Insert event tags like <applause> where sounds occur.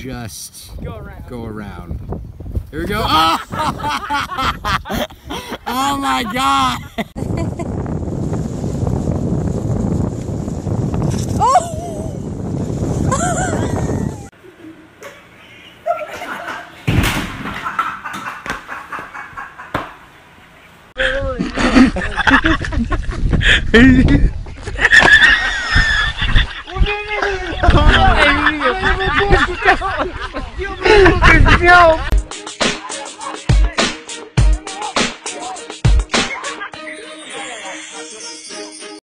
just Go around. go around. Here we go. Oh, <laughs> oh my god! <laughs> <laughs> Dios mío,